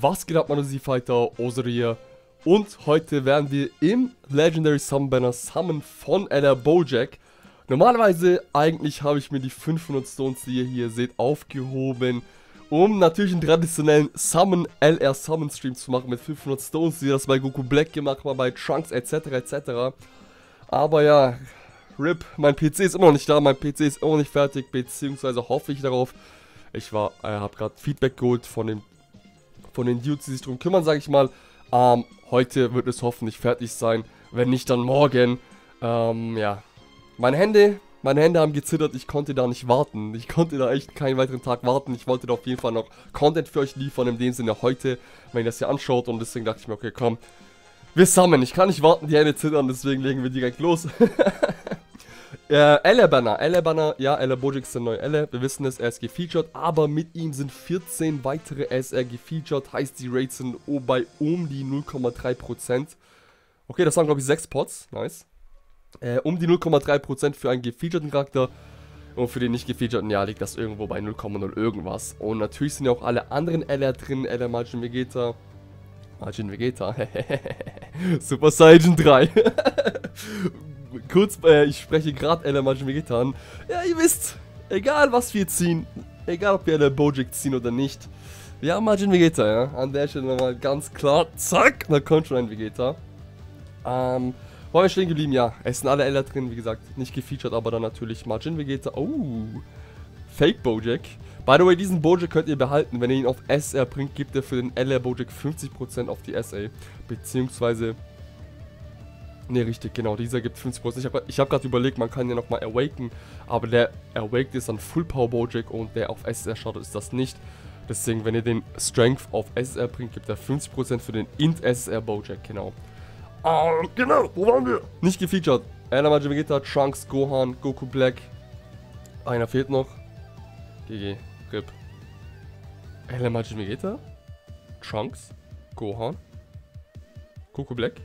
Was geht ab, meine Z-Fighter, Osir hier. Und heute werden wir im Legendary Summon Banner Summon von LR Bojack. Normalerweise, eigentlich habe ich mir die 500 Stones, die ihr hier seht, aufgehoben, um natürlich einen traditionellen Summon LR Summon Stream zu machen mit 500 Stones, wie das bei Goku Black gemacht haben, bei Trunks etc. etc. Aber ja, RIP, mein PC ist immer noch nicht da, mein PC ist immer noch nicht fertig, beziehungsweise hoffe ich darauf. Ich war, äh, habe gerade Feedback geholt von dem von den Dudes, die sich darum kümmern, sage ich mal. Ähm, heute wird es hoffentlich fertig sein. Wenn nicht, dann morgen. Ähm, ja. Meine Hände, meine Hände haben gezittert. Ich konnte da nicht warten. Ich konnte da echt keinen weiteren Tag warten. Ich wollte da auf jeden Fall noch Content für euch liefern. In dem Sinne heute, wenn ihr das hier anschaut. Und deswegen dachte ich mir, okay, komm. Wir sammeln. Ich kann nicht warten, die Hände zittern. Deswegen legen wir direkt los. Äh, Elle Banner, Elle Banner, ja, Elle Bojic ist der neue Elle, wir wissen es, er ist gefeatured, aber mit ihm sind 14 weitere SR gefeatured, heißt die Rates sind bei um die 0,3%. Okay, das waren glaube ich 6 Pots, nice. Äh, um die 0,3% für einen gefeatureden Charakter und für den nicht gefeatureden, ja, liegt das irgendwo bei 0,0 irgendwas. Und natürlich sind ja auch alle anderen LR drin, LR Margin Vegeta, Margin Vegeta, Super Saiyan 3. kurz, äh, ich spreche gerade Ella Majin Vegeta an. Ja, ihr wisst, egal was wir ziehen, egal ob wir eine Bojack ziehen oder nicht, wir haben Majin Vegeta, ja. An der Stelle nochmal ganz klar, zack, da kommt schon ein Vegeta. Ähm, wo wir stehen geblieben? Ja, es sind alle Ella drin, wie gesagt, nicht gefeatured, aber dann natürlich Majin Vegeta. Oh, Fake Bojack. By the way, diesen Bojack könnt ihr behalten. Wenn ihr ihn auf SR bringt, gibt er für den LR Bojack 50% auf die SA. Beziehungsweise Ne, richtig, genau. Dieser gibt 50%. Ich habe hab gerade überlegt, man kann ja nochmal Awaken, aber der Awaked ist dann Full Power Bojack und der auf SSR startet ist das nicht. Deswegen, wenn ihr den Strength auf SSR bringt, gibt er 50% für den Int SSR Bojack, genau. Um, genau, wo waren wir? Nicht gefeatured. Elamaji Vegeta, Trunks, Gohan, Goku Black. Einer fehlt noch. GG, RIP. Elamaji Vegeta, Trunks, Gohan, Goku Black.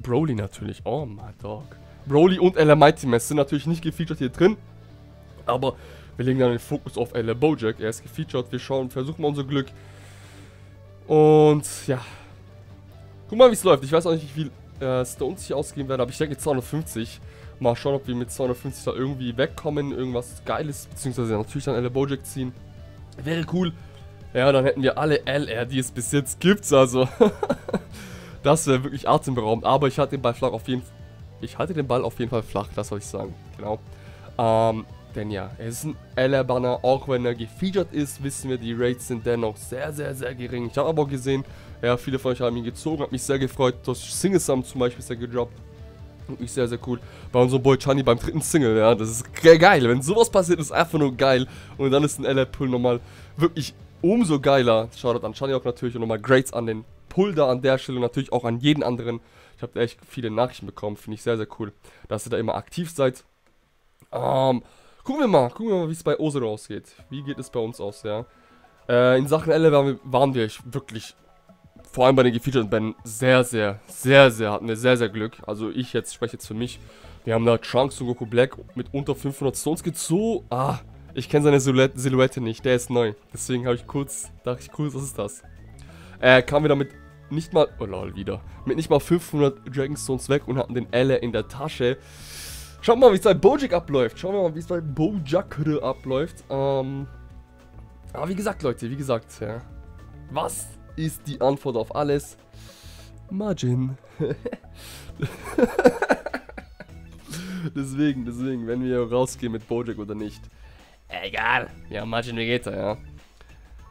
Broly natürlich. Oh my dog. Broly und LR Mighty Mess sind natürlich nicht gefeatured hier drin. Aber wir legen dann den Fokus auf LR Bojack. Er ist gefeatured. Wir schauen, versuchen mal unser Glück. Und ja. Guck mal, wie es läuft. Ich weiß auch nicht, wie viel äh, Stones ich ausgeben werde, aber ich denke 250. Mal schauen, ob wir mit 250 da irgendwie wegkommen. Irgendwas Geiles. Beziehungsweise natürlich dann LR Bojack ziehen. Wäre cool. Ja, dann hätten wir alle LR, die es bis jetzt gibt. Also. Das wäre wirklich atemberaubend. Aber ich hatte den Ball flach auf jeden Fall. Ich halte den Ball auf jeden Fall flach, das soll ich sagen. Genau. Ähm, denn ja, er ist ein LR-Banner. Auch wenn er gefeatured ist, wissen wir, die Rates sind dennoch sehr, sehr, sehr gering. Ich habe aber gesehen, ja, viele von euch haben ihn gezogen. Hat mich sehr gefreut. Das Single-Sum zum Beispiel ist ja gedroppt. Wirklich sehr, sehr cool. Bei unserem Boy Chani beim dritten Single, ja. Das ist geil. Wenn sowas passiert, ist einfach nur geil. Und dann ist ein LR-Pull nochmal wirklich umso geiler. Shoutout an Chani auch natürlich und nochmal Grades an den Pull da an der Stelle natürlich auch an jeden anderen. Ich habe echt viele Nachrichten bekommen, finde ich sehr, sehr cool, dass ihr da immer aktiv seid. Ähm, gucken wir mal, gucken wir mal, wie es bei Osero ausgeht. Wie geht es bei uns aus, ja? Äh, in Sachen Elle waren wir, waren wir wirklich, vor allem bei den gefeaturten Bänden, sehr, sehr, sehr, sehr, hatten wir sehr, sehr Glück. Also ich jetzt spreche jetzt für mich. Wir haben da Trunks und Goku Black mit unter 500 Stones gezogen. Ah, ich kenne seine Silhouette nicht, der ist neu. Deswegen habe ich kurz, dachte ich, cool, was ist das? Äh, kamen wir damit nicht mal, oh lol, wieder, mit nicht mal 500 Dragonstones weg und hatten den Elle in der Tasche. Schauen wir mal, wie es bei Bojack abläuft. Schauen wir mal, wie es bei Bojack abläuft. Ähm, aber wie gesagt, Leute, wie gesagt, ja. Was ist die Antwort auf alles? Margin. deswegen, deswegen, wenn wir rausgehen mit Bojack oder nicht. Egal, haben Margin Vegeta, ja.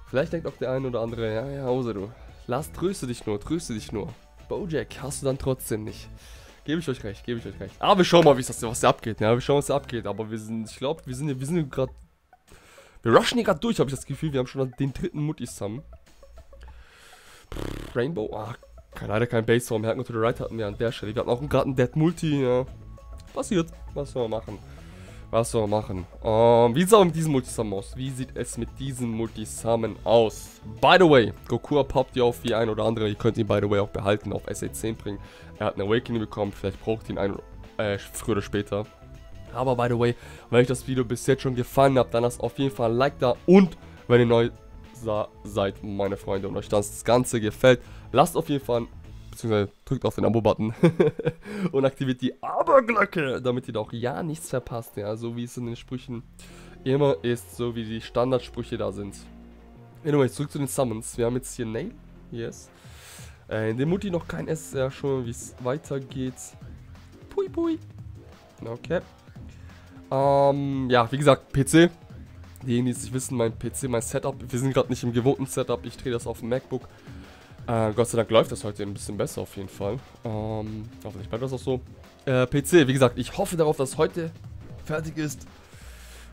Vielleicht denkt auch der eine oder andere, ja, ja, Hause, du. Lass, tröste dich nur, tröste dich nur. Bojack hast du dann trotzdem nicht. Gebe ich euch recht, gebe ich euch recht. Aber wir schauen mal, wie das, was da abgeht. Ja, wir schauen, was da abgeht. Aber wir sind, ich glaube, wir sind, wir sind gerade. Wir rushen hier gerade durch, habe ich das Gefühl. Wir haben schon den dritten Mutti zusammen. Rainbow, ah, leider kein Base Home. Hacken to the Right hatten wir an der Stelle. Wir hatten auch gerade einen Dead Multi, ja. Passiert. Was soll man machen? Was soll man machen? Ähm, wie sieht es mit diesem Multisamen aus? Wie sieht es mit diesem Multisamen aus? By the way, Goku poppt ja auf wie ein oder andere. Ihr könnt ihn by the way auch behalten, auf SA10 bringen. Er hat eine Awakening bekommen, vielleicht braucht ihn ein, äh, früher oder später. Aber by the way, wenn euch das Video bis jetzt schon gefallen hat, dann lasst auf jeden Fall ein Like da. Und wenn ihr neu seid, meine Freunde, und euch das Ganze gefällt, lasst auf jeden Fall, beziehungsweise drückt auf den Abo-Button und aktiviert die Abo-Glocke, damit ihr da auch ja nichts verpasst, ja, so wie es in den Sprüchen immer ist, so wie die Standardsprüche da sind. Anyway, zurück zu den Summons. Wir haben jetzt hier Nail, yes. Äh, in dem Mutti noch kein S, ja schon, wie es weitergeht. Pui pui. Okay. Ähm, ja, wie gesagt, PC. Diejenigen, die es nicht wissen, mein PC, mein Setup. Wir sind gerade nicht im gewohnten Setup. Ich drehe das auf dem MacBook. Äh, Gott sei Dank läuft das heute ein bisschen besser auf jeden Fall. Ähm, hoffentlich bleibt das auch so. Äh, PC, wie gesagt, ich hoffe darauf, dass heute fertig ist.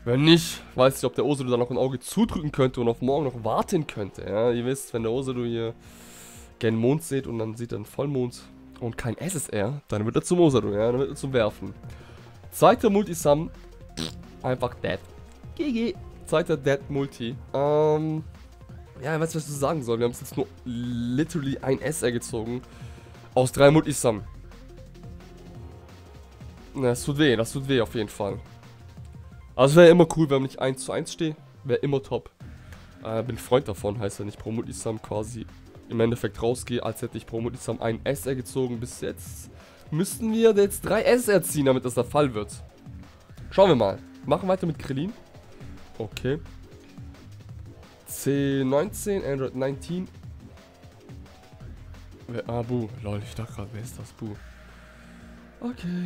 Wenn nicht, weiß ich, ob der Osedo da noch ein Auge zudrücken könnte und auf morgen noch warten könnte. Ja, ihr wisst, wenn der Osedo hier gen Mond sieht und dann sieht er einen Vollmond und kein SSR, dann wird er zum Osedo, ja, dann wird er zum Werfen. Zweiter Multisum, einfach dead. GG. Zweiter Dead Multi. Ähm, ja, ich weiß nicht, was ich sagen soll. Wir haben jetzt nur literally ein SR gezogen. Aus drei Multisum. Das tut weh, das tut weh auf jeden Fall. Also wäre immer cool, wenn ich 1 zu 1 stehe. Wäre immer top. Äh, bin Freund davon, heißt ja nicht pro Multisum quasi im Endeffekt rausgehe, als hätte ich pro Multisum ein SR gezogen. Bis jetzt müssten wir jetzt drei SR ziehen, damit das der Fall wird. Schauen wir mal. Machen weiter mit Krillin. Okay. C19, Android 19. Wer, ah, Bu. Lol, ich dachte gerade, wer ist das? Bu. Okay.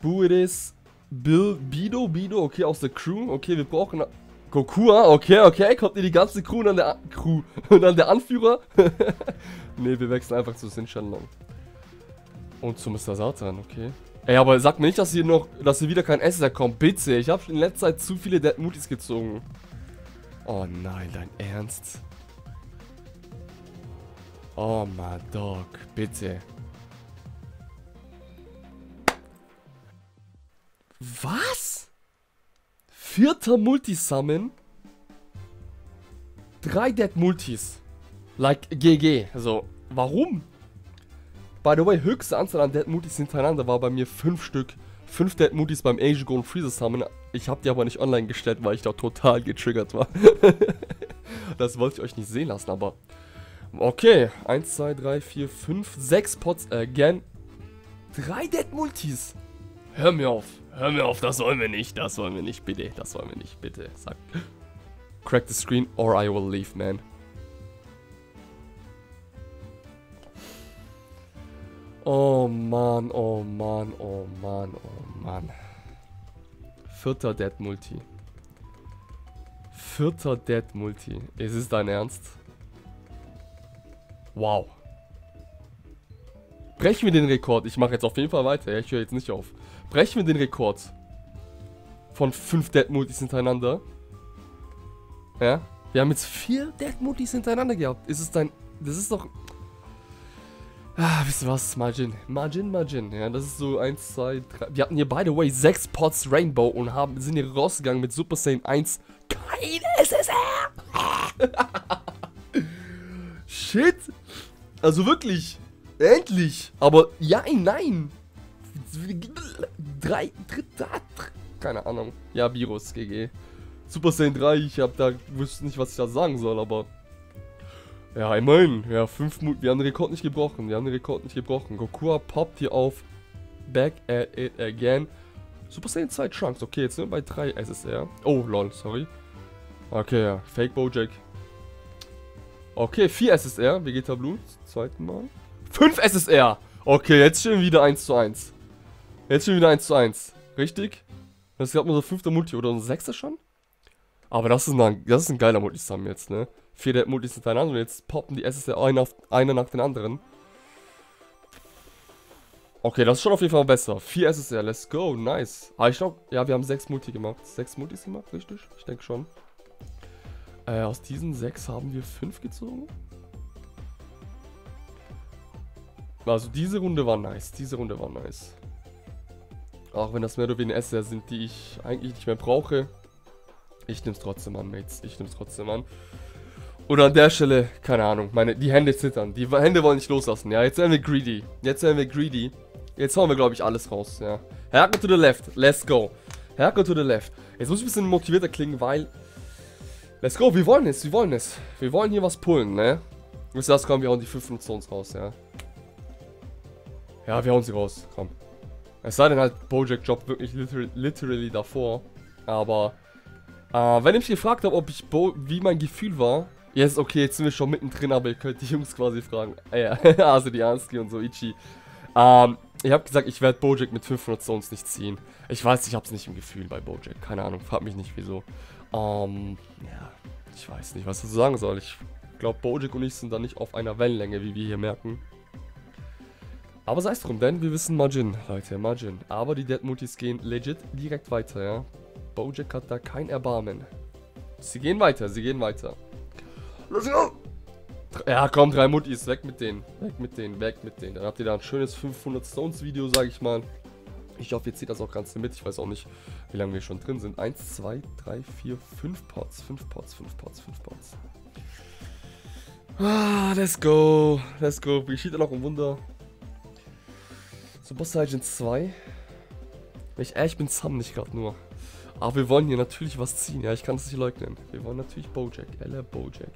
Bu it is. Bill, Bido, Bido, okay, aus der Crew. Okay, wir brauchen... Gokua, okay, okay, kommt ihr die ganze Crew und dann der... Crew. Und dann der Anführer? ne, wir wechseln einfach zu Sin Shenlong. Und zu Mr. Satan, okay. Ey, aber sag mir nicht, dass hier noch, dass hier wieder kein SSR kommt. Bitte, ich habe in letzter Zeit zu viele Dead Mutis gezogen. Oh nein, dein Ernst? Oh my dog, bitte. Was? Vierter Multisummon? Drei Dead Multis. Like GG. Also, warum? By the way, höchste Anzahl an Dead Mooties hintereinander war bei mir 5 Stück. 5 Dead Mooties beim Asian Golden Freezer Summon. Ich habe die aber nicht online gestellt, weil ich da total getriggert war. das wollte ich euch nicht sehen lassen, aber... Okay, 1, 2, 3, 4, 5, 6 Pots again. 3 Dead Multis. Hör mir auf, hör mir auf, das wollen wir nicht, das wollen wir nicht, bitte, das wollen wir nicht, bitte. Sag. Crack the screen or I will leave, man. Oh Mann, oh Mann, oh Mann, oh Mann. Vierter Dead Multi. Vierter Dead Multi. Ist es dein Ernst? Wow. Brechen wir den Rekord. Ich mache jetzt auf jeden Fall weiter. Ich höre jetzt nicht auf. Brechen wir den Rekord. Von 5 Dead Multis hintereinander. Ja. Wir haben jetzt 4 Dead Multis hintereinander gehabt. Ist es dein... Das ist doch... Ah, wisst ihr was? Margin. Margin, Margin. Ja, das ist so 1, 2, 3. Wir hatten hier, by the way, 6 Pots Rainbow und haben, sind hier rausgegangen mit Super Saiyan 1. Kein SSR! Shit! Also wirklich. Endlich! Aber ja, nein! 3, 3, keine Ahnung. Ja, Virus, GG. Super Saiyan 3, ich hab da, wusste nicht, was ich da sagen soll, aber ja, immerhin. Ja, 5 Minuten. Wir haben den Rekord nicht gebrochen. Wir haben den Rekord nicht gebrochen. Gokua poppt hier auf. Back at it again. Super Saiyan 2 Trunks. Okay, jetzt sind wir bei 3 SSR. Oh, lol, sorry. Okay, ja. Fake Bojack. Okay, 4 SSR. Vegeta Blue. Zweiten Mal. 5 SSR. Okay, jetzt wir wieder 1 zu 1. Jetzt wir wieder 1 zu 1. Richtig? Das ist gerade unser fünfter Multi oder unser sechster schon? Aber das ist ein, das ist ein geiler Multisum jetzt, ne? Vier Dead Multis hintereinander und jetzt poppen die SSR einer, auf, nach den anderen. Okay, das ist schon auf jeden Fall besser. Vier SSR, let's go, nice. Aber ich glaube, ja, wir haben sechs Multi gemacht. Sechs Multis gemacht, richtig? Ich denke schon. Äh, aus diesen sechs haben wir fünf gezogen. Also diese Runde war nice, diese Runde war nice. Auch wenn das mehr oder weniger SSR sind, die ich eigentlich nicht mehr brauche. Ich nehm's trotzdem an, Mates. Ich nehm's trotzdem an. Oder an der Stelle, keine Ahnung, meine, die Hände zittern. Die Hände wollen nicht loslassen. Ja, jetzt werden wir greedy. Jetzt werden wir greedy. Jetzt hauen wir, glaube ich, alles raus, ja. Herko to the left. Let's go. Herko to the left. Jetzt muss ich ein bisschen motivierter klingen, weil Let's go, wir wollen es, wir wollen es. Wir wollen hier was pullen, ne? Bis das kommen wir hauen die 500 Stones raus, ja. Ja, wir hauen sie raus, komm. Es sei denn halt, Bojack Job wirklich literally, literally davor. Aber, äh, wenn ihr mich gefragt habt, ob ich Bo wie mein Gefühl war, jetzt okay, jetzt sind wir schon mittendrin, aber ihr könnt die Jungs quasi fragen. Äh, also die Anski und so, Ichi. Ähm, ich habe gesagt, ich werde Bojack mit 500 Stones nicht ziehen. Ich weiß, ich habe es nicht im Gefühl bei Bojack. Keine Ahnung, frag mich nicht wieso. Ähm, ja, ich weiß nicht, was ich dazu sagen soll. Ich glaube, Bojack und ich sind da nicht auf einer Wellenlänge, wie wir hier merken. Aber sei es drum, denn wir wissen Majin, Leute, Majin. Aber die Dead Mutis gehen legit direkt weiter, ja. Bojack hat da kein Erbarmen. Sie gehen weiter, sie gehen weiter. Let's go! Ja, komm, drei Mutis, weg mit denen. Weg mit denen, weg mit denen. Dann habt ihr da ein schönes 500 Stones Video, sag ich mal. Ich hoffe, ihr zieht das auch ganz mit. Ich weiß auch nicht, wie lange wir schon drin sind. 1, 2, 3, 4, 5 Pots. 5 Pots, 5 Pots, 5 Pots. Ah, let's go. Let's go. Geschieht noch ein Wunder. Super Saiyan 2. Wenn ich ehrlich bin, Sam nicht gerade nur. Aber wir wollen hier natürlich was ziehen. Ja, ich kann es nicht leugnen. Wir wollen natürlich Bojack. Ella Bojack.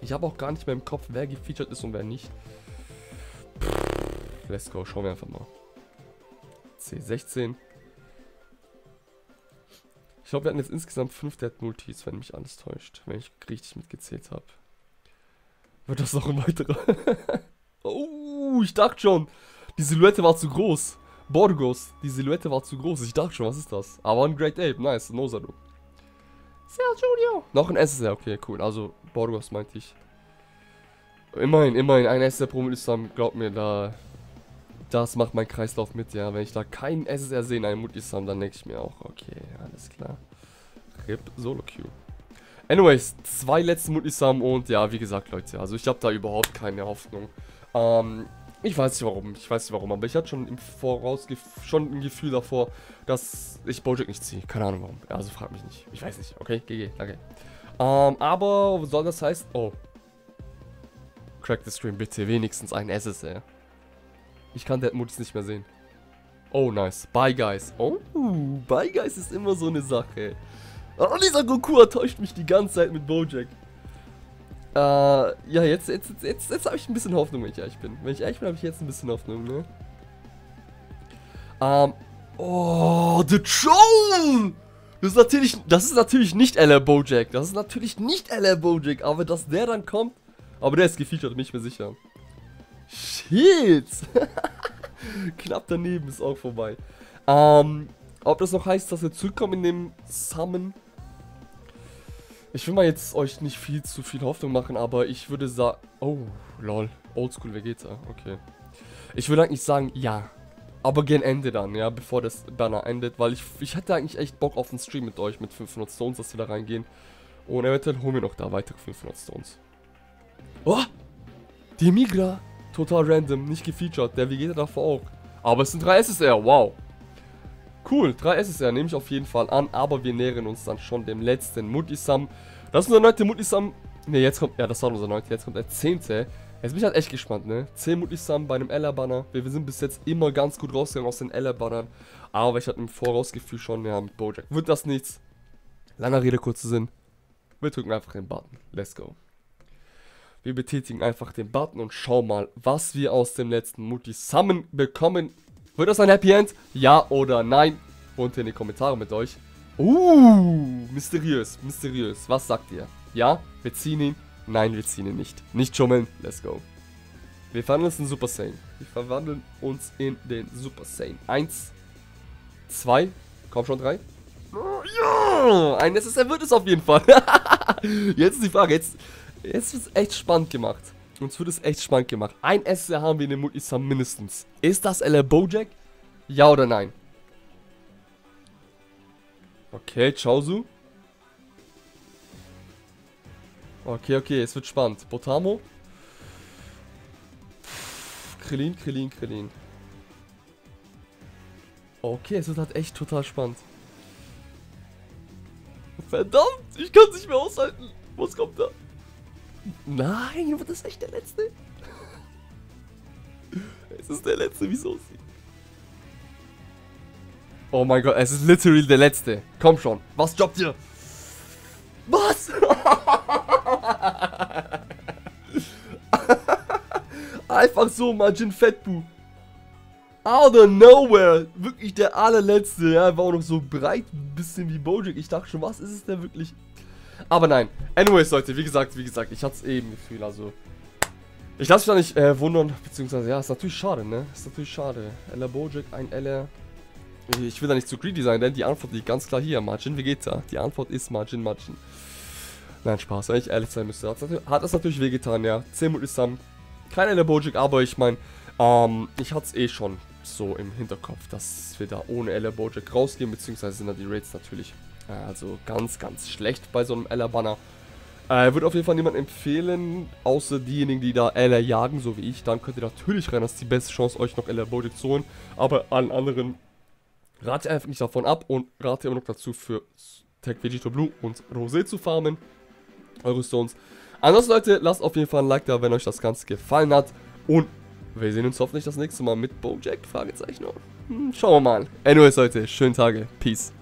Ich habe auch gar nicht mehr im Kopf, wer gefeatured ist und wer nicht. Pff, let's go. Schauen wir einfach mal. C16. Ich glaube, wir hatten jetzt insgesamt 5 Dead Multis, wenn mich alles täuscht. Wenn ich richtig mitgezählt habe. Wird das noch ein weiterer? oh, ich dachte schon. Die Silhouette war zu groß. Borgos, die Silhouette war zu groß. Ich dachte schon, was ist das? Aber ein Great Ape, nice. Nosado. Junior. Noch ein SSR, okay, cool. Also, Borgos meinte ich. Immerhin, immerhin, ein SSR pro Multisam, glaubt mir, da das macht mein Kreislauf mit, ja. Wenn ich da keinen SSR sehe in einem Multisam, dann denke ich mir auch, okay, alles klar. RIP Solo Q. Anyways, zwei letzte Multisam und ja, wie gesagt, Leute, also ich habe da überhaupt keine Hoffnung. Ähm, ich weiß nicht warum, ich weiß nicht warum, aber ich hatte schon im Voraus schon ein Gefühl davor, dass ich Bojack nicht ziehe. Keine Ahnung warum. Also frag mich nicht. Ich weiß nicht. Okay, GG, danke. Ähm, aber soll das heißt... Oh. Crack the Stream, bitte. Wenigstens ein SSR. Ich kann Dead Moods nicht mehr sehen. Oh, nice. Bye, Guys. Oh, Bye, Guys ist immer so eine Sache. Oh, dieser Goku täuscht mich die ganze Zeit mit Bojack. Äh, ja, jetzt, jetzt, jetzt, jetzt, jetzt habe ich ein bisschen Hoffnung, wenn ich ehrlich bin. Wenn ich ehrlich bin, habe ich jetzt ein bisschen Hoffnung, ne? Ähm, oh, The Troll! Das ist natürlich, das ist natürlich nicht LR Bojack. Das ist natürlich nicht LR Bojack, aber dass der dann kommt. Aber der ist gefeatured, bin ich mir sicher. Shit! Knapp daneben ist auch vorbei. Ähm, ob das noch heißt, dass wir zurückkommen in dem Summon? Ich will mal jetzt euch nicht viel zu viel Hoffnung machen, aber ich würde sagen... Oh, lol. Oldschool Vegeta, okay. Ich würde eigentlich sagen, ja. Aber gern Ende dann, ja, bevor das Banner endet, weil ich, ich hätte eigentlich echt Bock auf einen Stream mit euch mit 500 Stones, dass wir da reingehen. Und eventuell holen wir noch da weitere 500 Stones. Oh! Die Migra! Total random, nicht gefeatured. Der Vegeta davor auch. Aber es sind drei SSR, wow. Cool, drei SSR nehme ich auf jeden Fall an, aber wir nähern uns dann schon dem letzten Multisam. Das ist unser neunter Multisam. Ne, jetzt kommt, ja, das war unser neunter, jetzt kommt der zehnte. Jetzt bin ich halt echt gespannt, ne? 10 Multisam bei einem Ella-Banner. Wir, wir, sind bis jetzt immer ganz gut rausgegangen aus den Ella-Bannern. Aber ich hatte im Vorausgefühl schon, ja, mit Bojack wird das nichts. Langer Rede, kurzer Sinn. Wir drücken einfach den Button. Let's go. Wir betätigen einfach den Button und schauen mal, was wir aus dem letzten Multi-Summon bekommen. Wird das ein Happy End? Ja oder nein? Unten in die Kommentare mit euch. Uh, mysteriös, mysteriös. Was sagt ihr? Ja, wir ziehen ihn. Nein, wir ziehen ihn nicht. Nicht schummeln. Let's go. Wir verwandeln uns in Super Saiyan. Wir verwandeln uns in den Super Saiyan. Eins, zwei, komm schon, drei. Ja, ein SSR wird es auf jeden Fall. jetzt ist die Frage, jetzt, Jetzt wird es echt spannend gemacht. Uns wird es echt spannend gemacht. Ein SSR haben wir in dem Multisam mindestens. Ist das LR Bojack? Ja oder nein? Okay, Chaozu. Okay, okay, es wird spannend. Botamo. Krillin, Krillin, Krillin. Okay, es wird halt echt total spannend. Verdammt, ich kann es nicht mehr aushalten. Was kommt da? Nein, aber das echt der letzte. es ist der letzte, wieso? Oh mein Gott, es ist literally der letzte. Komm schon, was jobbt ihr? Was? Einfach so, Majin Fettbu. Out of nowhere. Wirklich der allerletzte. Ja, war auch noch so breit, ein bisschen wie Bojack. Ich dachte schon, was ist es denn wirklich? Aber nein. Anyways, Leute, wie gesagt, wie gesagt, ich hatte es eben Gefühl, also... Ich lasse mich da nicht äh, wundern, beziehungsweise, ja, ist natürlich schade, ne? Ist natürlich schade. Ella Bojack, ein Ella. Ich will da nicht zu greedy sein, denn die Antwort liegt ganz klar hier. Margin Vegeta. Die Antwort ist Margin Margin. Nein, Spaß, wenn ich ehrlich sein müsste. Hat es natürlich wehgetan, ja. 10 Minuten Sam. Kein Ella Bojack, aber ich meine, ähm, ich hatte es eh schon so im Hinterkopf, dass wir da ohne Ella Bojack rausgehen, beziehungsweise sind da die Rates natürlich also ganz, ganz schlecht bei so einem Ella Banner. Äh, würde auf jeden Fall niemand empfehlen, außer diejenigen, die da Ella jagen, so wie ich. Dann könnt ihr natürlich rein, das ist die beste Chance, euch noch Ella Bojack zu holen. Aber allen anderen rate einfach nicht davon ab und rate immer noch dazu für Tag Vegito Blue und Rosé zu farmen. Eure Stones. Ansonsten Leute, lasst auf jeden Fall ein Like da, wenn euch das Ganze gefallen hat. Und wir sehen uns hoffentlich das nächste Mal mit Bojack? Fragezeichen. Hm, schauen wir mal. Anyways Leute, schönen Tage. Peace.